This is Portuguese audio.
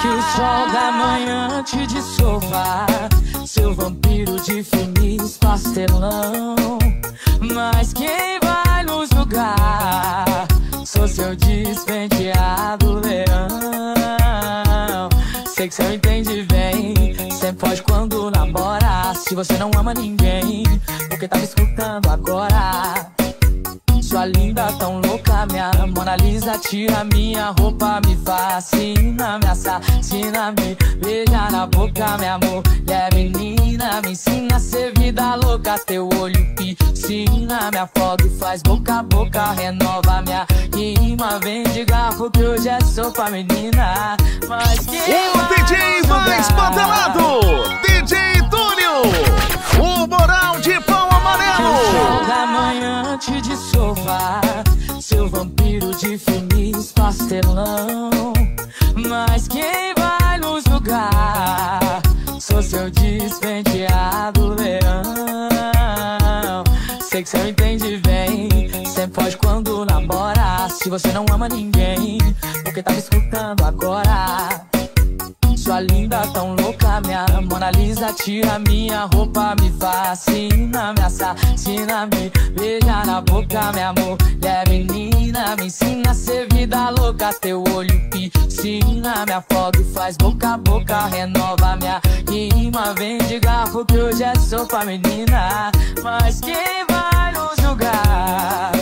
Que o sol da manhã te dissolva. Seu vampiro de filmes pastelão. Mas quem vai nos julgar? Sou seu despenteado leão. Sei que você entende bem Sempre pode quando namora. Se você não ama ninguém Porque tá me escutando agora? Sua linda, tão louca, minha Mona Lisa Tira minha roupa, me fascina Me assassina, me beija na boca, meu amor É menina, me ensina a ser vida louca Teu olho piscina, afoga e faz boca a boca Renova minha rima, vem de garfo que hoje é sopa, menina Mas que O DJ mais badalado, DJ Túlio O moral de pão amarelo. Da manhã te dissolva Seu vampiro de filmes pastelão Mas quem vai nos julgar? Sou seu despenteado leão. Sei que você entende bem. Sempre pode quando namora. Se você não ama ninguém Porque tá me escutando agora? Sua linda, tão louca, minha Mona Lisa Tira minha roupa, me fascina Me assassina, me beija na boca, meu amor É me ensina a ser vida louca Teu olho piscina, me afoga e faz boca a boca Renova minha rima, vem de garfo que hoje é sopa, menina Mas quem vai nos julgar?